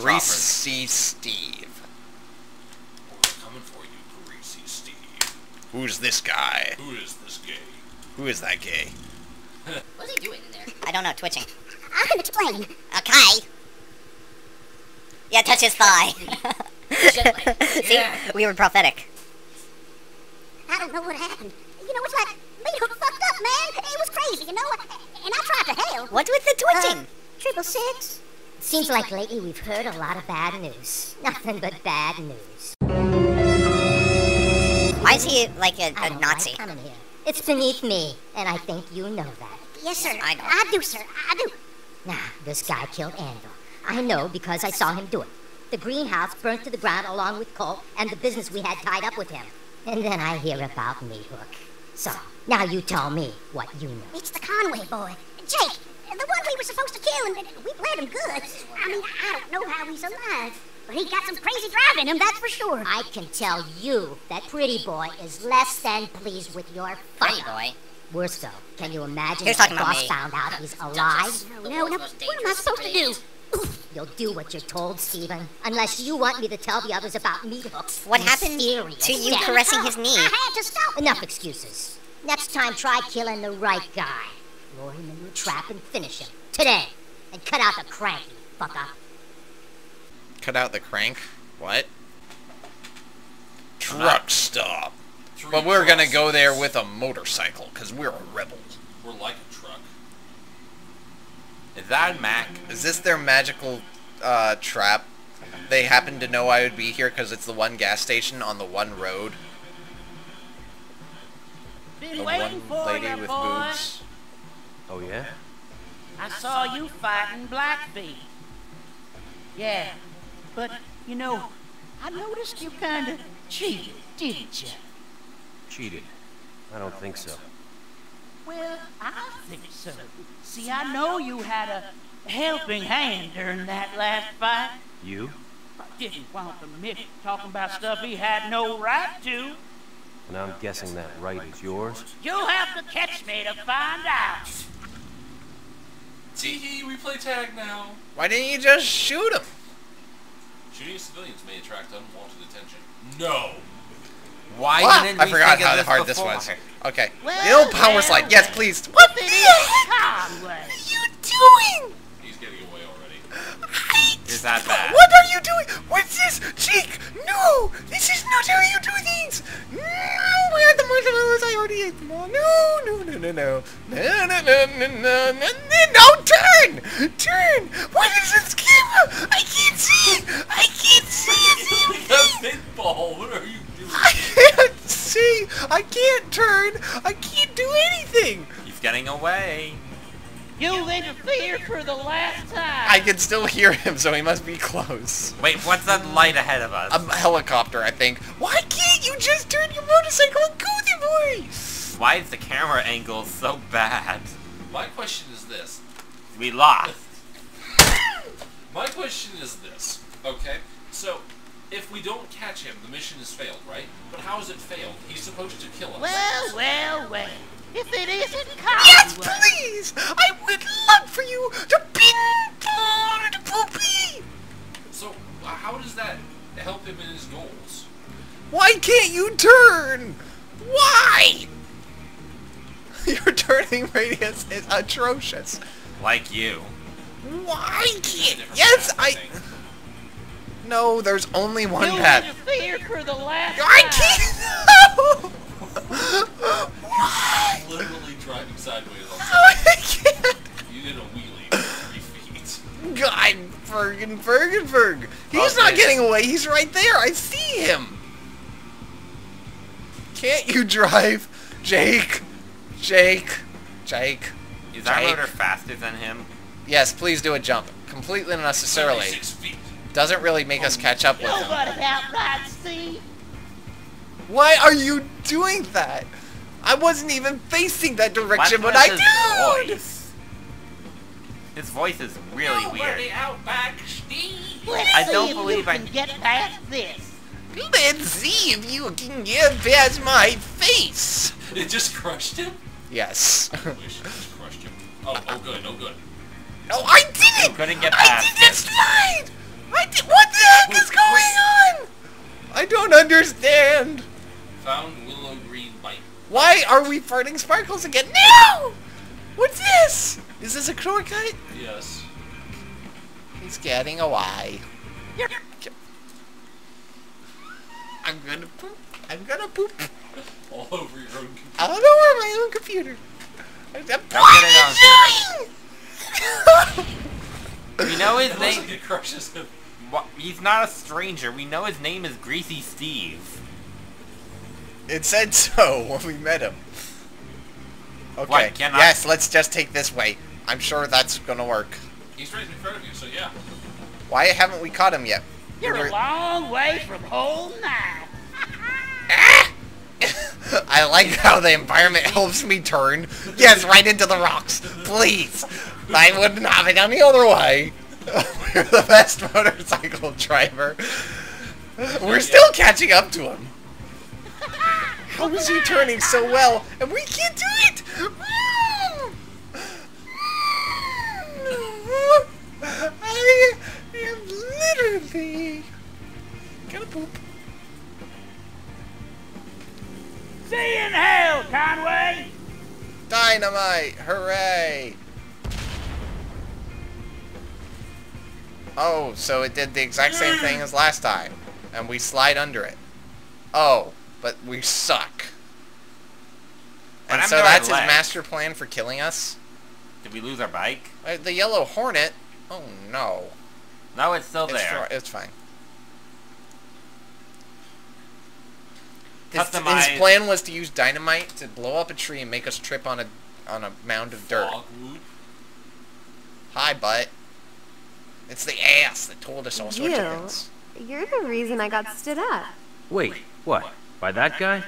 Greasy Steve. We're coming for you, Greasy Steve. Who's this guy? Who is this gay? Who is that gay? What's he doing in there? I don't know, twitching. I can explain. Okay. Yeah, touch his thigh. See, Yeah. we were prophetic. I don't know what happened. You know, it's like me hook fucked up, man. It was crazy, you know. And I tried to help. What's with the twitching? Uh, triple six. Seems like lately we've heard a lot of bad news. Nothing but bad news. Why is he like a, I a Nazi? like coming here. It's beneath me, and I think you know that. Yes, sir. I know. I do, sir. I do. Now, this guy killed Anvil. I know because I saw him do it. The greenhouse burnt to the ground along with Colt and the business we had tied up with him. And then I hear about me, Hook. So, now you tell me what you know. It's the Conway boy. Jake, the one we were supposed to kill, and we bled him good. I mean, I don't know how he's alive. But he got some crazy drive in him, that's for sure. I can tell you that Pretty Boy is less than pleased with your fight. Pretty boy. Worse though, can you imagine He's if talking the boss me. found out he's alive? No, no, no. What am I supposed to do? You'll do what you're told, Stephen. Unless you want me to tell the others about meat hooks. What happened to you caressing his knee? I had to stop. Enough excuses. Next time, try killing the right guy. Lure him into a trap and finish him. Today. And cut out the crank, you fucker. Cut out the crank? What? Truck stop. But we're gonna go there with a motorcycle, because we're a rebel. We're like a truck. Is that Mac? Is this their magical uh, trap? They happen to know I would be here because it's the one gas station on the one road. Been The waiting one for lady you, with boy. boobs. Oh yeah? I saw you fighting Blackfeet. Yeah, but you know, I noticed you kind of cheated, didn't you? Cheated. I don't think so. Well, I think so. See, I know you had a helping hand during that last fight. You? I didn't want the Mick talking about stuff he had no right to. And I'm guessing that right is yours? You'll have to catch me to find out. Tee we play tag now. Why didn't you just shoot him? Shooting civilians may attract unwanted attention. No. Why What? didn't I we forgot think of how this hard this was. Okay. Well, the old power well, slide. Yes, please. What the It heck is Conway. are you doing? He's getting away already. Is that bad? What are you doing? What's this? Jake, no! This is not how you do things! No! Where are the marshmallows I already ate them all? No, no, no, no, no. No, no, no, no, no, no, no, no, turn! Turn! What is this camera? I can't see! I can't see the pinball. What are you doing? I can't see! I can't turn! I can't do anything! He's getting away. You've interfered for the last time. I can still hear him, so he must be close. Wait, what's that light ahead of us? A helicopter, I think. Why can't you just turn your motorcycle and go there, boy? Why is the camera angle so bad? My question is this. We lost. My question is this. Okay. So, if we don't catch him, the mission has failed, right? But how has it failed? He's supposed to kill us. Well, well, well. If it isn't Yes, please! I would love for you to pinpoint Poopy! So, how does that help him in his goals? Why can't you turn? Why? Your turning radius is atrocious. Like you. Why can't... Yes, I... think. No, there's only one You path. interfered for the last I time. can't... No! Why? Literally driving sideways on oh I can't... You did a wheelie for three feet. God, Fergan, Fergan, Ferg. He's Oh, not getting away. He's right there. I see him. Can't you drive, Jake? Jake, Jake. Is our Jake. motor faster than him? Yes, please do a jump. Completely unnecessarily. Six feet. Doesn't really make us oh, catch up with him. Nobody outright Steve. Why are you doing that? I wasn't even facing that direction when I did! Voice? His voice is really Nobody weird. Out back, Steve. I don't believe I can get past this. Let's see if you can get past my face. It just crushed him. Yes. I wish it just crushed him. Oh, oh good, oh good. No, I didn't. I didn't slide. I did. What the heck is going on? I don't understand. Found why are we farting sparkles again? No! What's this? Is this a shortcut? Yes. He's getting away. I'm gonna poop. I'm gonna poop. All over your own computer. I don't know where my own computer. I'm, what are you doing? We know his name. like it crushes him. He's not a stranger. We know his name is Greasy Steve. It said so when we met him. Okay. What, can I- yes, let's just take this way. I'm sure that's gonna work. He's right in front of you, so yeah. Why haven't we caught him yet? You're We're- a long way from home now. I like how the environment helps me turn. Yes, right into the rocks. Please. I wouldn't have it any other way. We're the best motorcycle driver. We're still catching up to him. How is he turning so well? And we can't do it! I am literally gonna poop. See you in hell, Conway. Dynamite! Hooray! Oh, so it did the exact same thing as last time. And we slide under it. Oh, but we suck. But And I'm so that's his left. master plan for killing us? Did we lose our bike? Uh, the yellow hornet? Oh no. No, it's still It's, there. fr- it's fine. His, his plan was to use dynamite to blow up a tree and make us trip on a on a mound of dirt. Fogwood. Hi, butt. It's the ass that told us all sorts You? of things. You're the reason I got stood up. Wait, what? By that guy?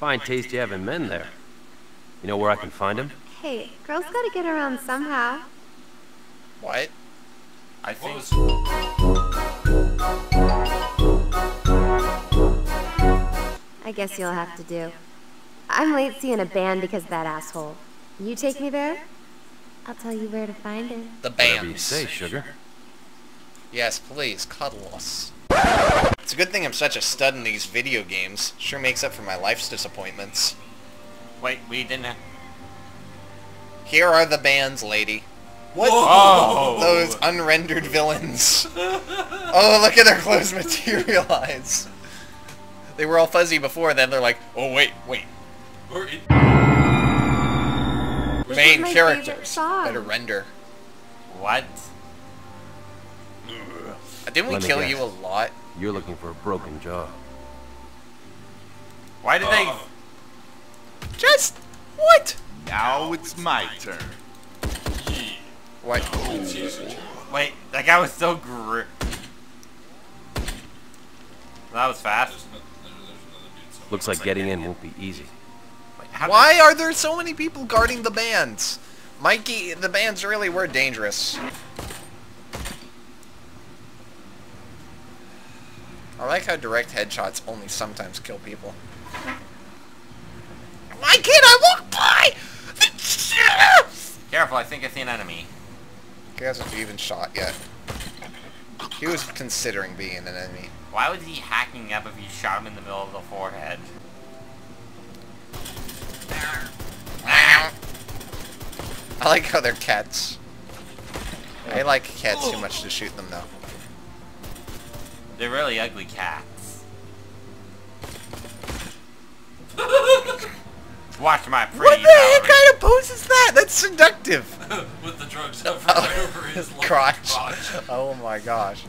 Fine taste you have in men there. You know where I can find him? Hey, girls gotta get around somehow. What? I think. I guess you'll have to do. I'm late seeing a band because of that asshole. You take me there? I'll tell you where to find him. The Whatever you say, sugar. Yes, please, cuddle us. It's a good thing I'm such a stud in these video games. Sure makes up for my life's disappointments. Wait, we didn't. Here are the bands, lady. What? Oh! Those unrendered villains. oh, look at their clothes materialize. They were all fuzzy before, then they're like, oh wait, wait. Or Main is my favorite characters. Better render. What? Didn't we Let kill guess. you a lot? You're looking for a broken jaw. Why did Oh. Just what? Now it's my turn. What? Jesus. they? Wait, that guy was so gr. That was fast. There's, no, there, there's another dude somewhere. Looks like getting in won't be easy. Wait, how Why are there so many people guarding the bands? Mikey, the bands really were dangerous. I like how direct headshots only sometimes kill people. Why can't I walk by? Careful, I think I see an enemy. He hasn't even shot yet. He was considering being an enemy. Why was he hacking up if you shot him in the middle of the forehead? I like how they're cats. I like cats too much to shoot them though. They're really ugly cats. Watch my pretty What the heck kind of pose is that? That's seductive. With the drugs up right over his crotch. crotch. Oh my gosh.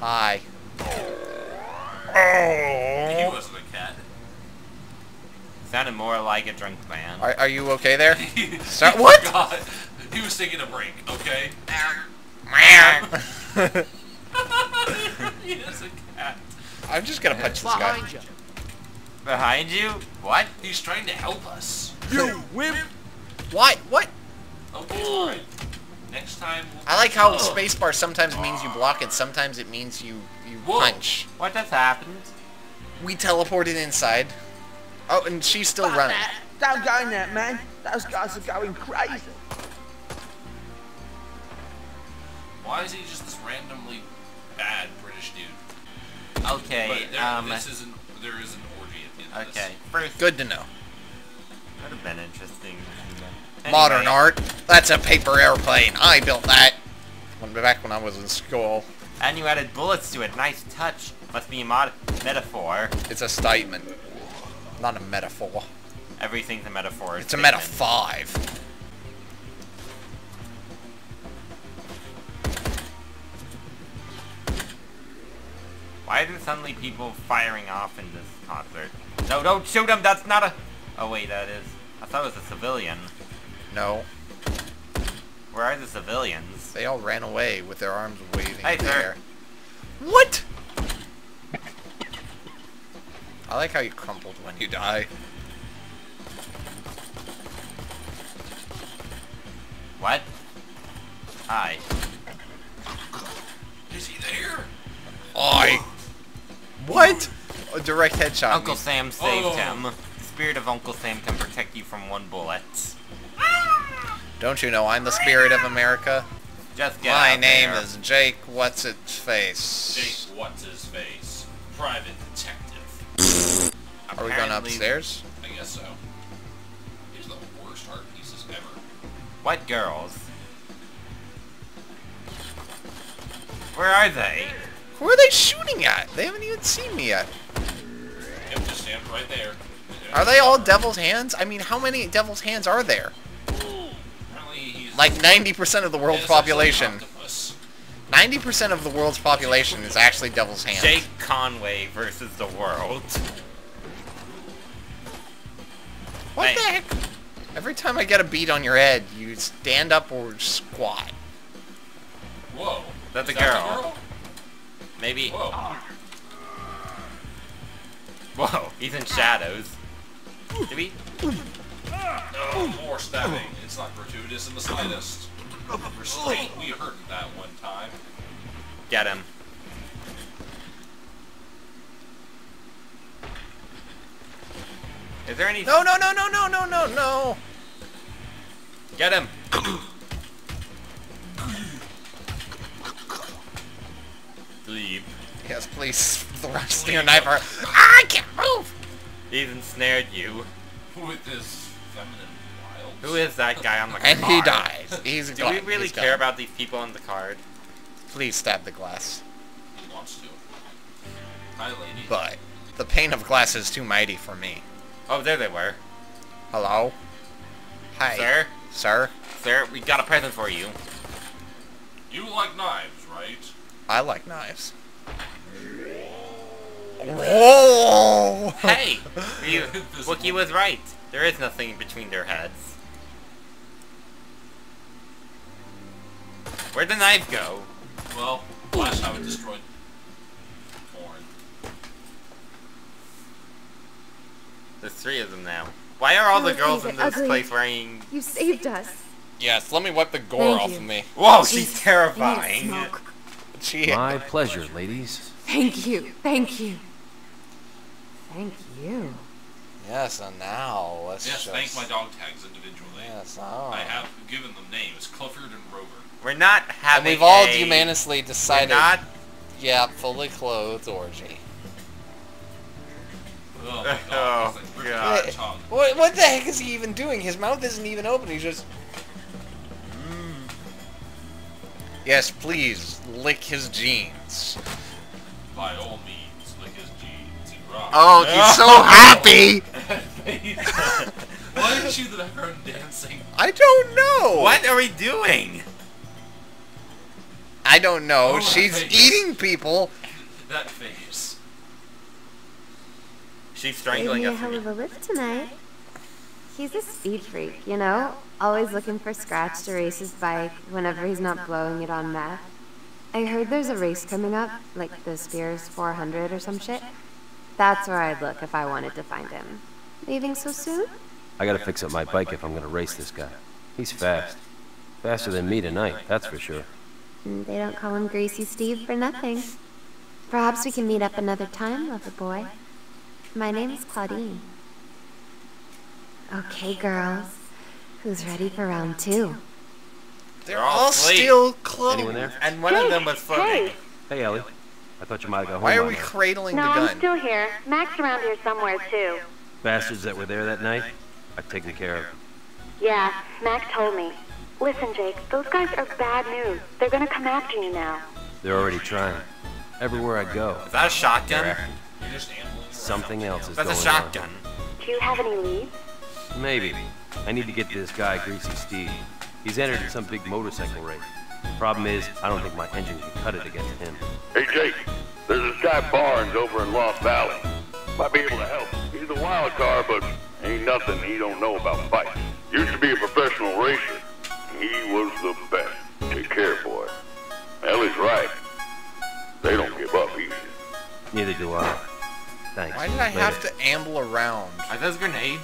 Hi. Oh. He Oh. wasn't a cat. Sounded more like a drunk man. Are, are you okay there? He So- what? forgot. He was taking a break, okay? He is a cat. I'm just gonna punch this guy. Behind you? What? He's trying to help us. You wimp! Why? What? Okay, alright. Next time... We'll I like how Oh. spacebar sometimes means you block and sometimes it means you you Whoa. punch. What just happened? We teleported inside. Oh, and she's still running. Don't go in there, man. Those guys are going crazy. Why is he just this randomly bad British dude? Okay, But there, um, this is an, there is an orgy at the end of okay. First, Good to know. That would have been interesting. Modern art. That's a paper airplane. I built that. When, back when I was in school. And you added bullets to it. Nice touch. Must be a mod metaphor. It's a statement. Not a metaphor. Everything's a metaphor. It's a meta five. Why are there suddenly people firing off in this concert? No, don't shoot him. That's not a. Oh wait, that is. I thought it was a civilian. No. Where are the civilians? They all ran away with their arms waving Hey, in the sir. What? I like how you crumpled when you die. What? Hi. Is he there? I. What? A direct headshot. Uncle me. Sam saved Oh. him. The spirit of Uncle Sam can protect you from one bullet. Ah! Don't you know I'm the spirit of America? Just get My name there. is Jake. What's its face? Jake, what's his face? Private detective. Are we going upstairs? I guess so. These are the worst art pieces ever. What girls? Where are they? Who are they shooting at? They haven't even seen me yet. Yep, just stand right there. Are they all devil's hands? I mean, how many devil's hands are there? Like 90% of the world's Yeah, it's actually an population. 90% of the world's population is actually devil's hands. Jake Conway versus the world. What Hey. the heck? Every time I get a beat on your head, you stand up or squat. Whoa. That's a that girl. The girl? Maybe. Whoa. Whoa, he's in shadows. Did we? Oh, more stabbing. It's not gratuitous in the slightest. Restraint, we heard that one time. Get him. Is there any? No, no, no, no, no, no, no, no. Get him. Sleep. Yes, please. Thrust your knife. or- Ah, I can't move. He's ensnared you. With this feminine wild. Who is that guy on the card? And he dies. He's Do we really He's care gone. about these people on the card? Please stab the glass. He wants to. Hi, lady. But the pain of glass is too mighty for me. Oh, there they were. Hello? Hi. Sir? Sir? Sir, we got a present for you. You like knives, right? I like knives. Whoa! Hey! You, Wookie was right. There is nothing between their heads. Where'd the knife go? Well, last time it destroyed porn. There's three of them now. Why are all the girls these in this ugly. place wearing... You saved us. Yes, let me wipe the gore Thank off you. of me. Whoa, she's I need terrifying. Smoke. My pleasure, ladies. Thank you. Thank you. Thank you. Yes, and now let's Yes, just... thank my dog tags individually. Yes, oh. I have given them names, Clifford and Rover. We're not And having we've all a... unanimously We're decided, not... yeah, fully clothed orgy. Oh my Oh, god, that's like God. ripping my tongue. What, what the heck is he even doing? His mouth isn't even open, he's just... Yes, please, lick his jeans. By all means, lick his jeans. He rocks. Oh, he's so happy! Why aren't you the background dancing? I don't know! What are we doing? I don't know. Oh, She's eating people. That face. She's Gave strangling me a us. hell of a lift tonight. He's a speed freak, you know? Always looking for scratch to race his bike whenever he's not blowing it on meth. I heard there's a race coming up, like the Spears 400 or some shit. That's where I'd look if I wanted to find him. Leaving so soon? I gotta fix up my bike if I'm gonna race this guy. He's fast. Faster than me tonight, that's for sure. Mm, They don't call him Greasy Steve for nothing. Perhaps we can meet up another time, lover boy. My name's Claudine. Okay, girls. Who's ready for round two? They're all all asleep. still clothed. Anyone there? And one of them was floating. Hey, Ellie. I thought you might have got home Why are we cradling No, the I'm gun? still here. Mac's around here somewhere, too. Bastards that were there that night, I've taken care of. Yeah, Mac told me. Listen, Jake, those guys are bad news. They're gonna come after you now. They're already trying. Everywhere I go, Is that a shotgun? You're just ambling around. something else is That's a going shotgun. Do you have any leads? Maybe. I need to get to this guy, Greasy Steve. He's entered in some big motorcycle race. Problem is, I don't think my engine can cut it against him. Hey, Jake, there's this guy Barnes over in Lost Valley. Might be able to help. He's a wild card, but ain't nothing he don't know about fights. Used to be a professional racer. He was the best. Take care, boy. Ellie's right. They don't give up easy. Neither do I. Thanks. Why did I Later. have to amble around? Are those grenades?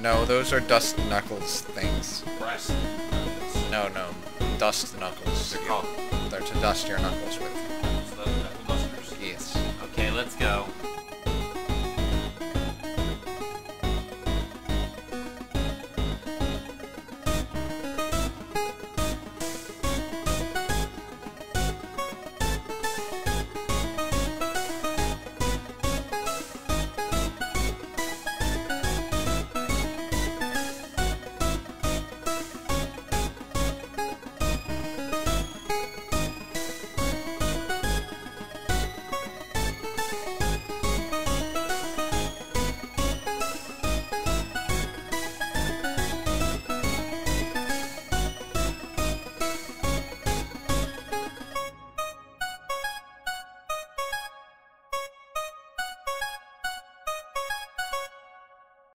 No, those are Dust Knuckles things. Knuckles? No, no. Dust Knuckles. They're. They're to dust your knuckles with. So those Knuckle Yes. Okay, let's go.